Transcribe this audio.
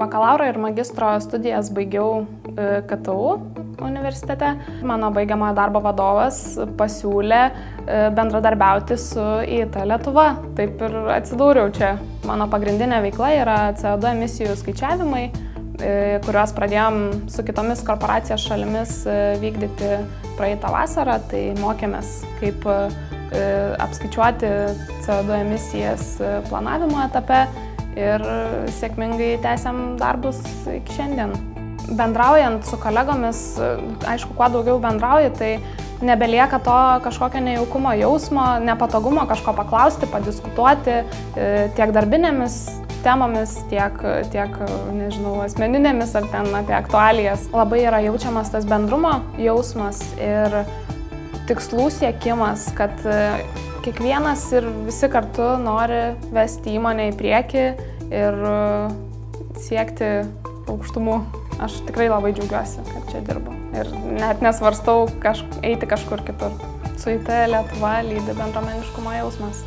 Bakalauro ir magistro studijas baigiau e, KTU universitete. Mano baigiamojo darbo vadovas pasiūlė e, bendradarbiauti su IT Lietuva. Taip ir atsidūriau čia. Mano pagrindinė veikla yra CO2 emisijų skaičiavimai, e, kuriuos pradėjom su kitomis korporacijos šalimis vykdyti praeitą vasarą. Tai mokėmės, kaip apskaičiuoti CO2 emisijas planavimo etape ir sėkmingai tęsiam darbus iki šiandien. Bendraujant su kolegomis, aišku, kuo daugiau bendrauji, tai nebelieka to kažkokio nejaukumo jausmo, nepatogumo kažko paklausti, padiskutuoti e, tiek darbinėmis temomis, tiek, tiek, nežinau, asmeninėmis ar ten apie aktualijas. Labai yra jaučiamas tas bendrumo jausmas ir tikslų siekimas, kad kiekvienas ir visi kartu nori vesti įmonę į priekį ir uh, siekti aukštumų. Aš tikrai labai džiaugiuosi, kad čia dirbu. Ir net nesvarstau kaž, eiti kažkur kitur. Su IT Lietuva lydi bendromeniškumo jausmas.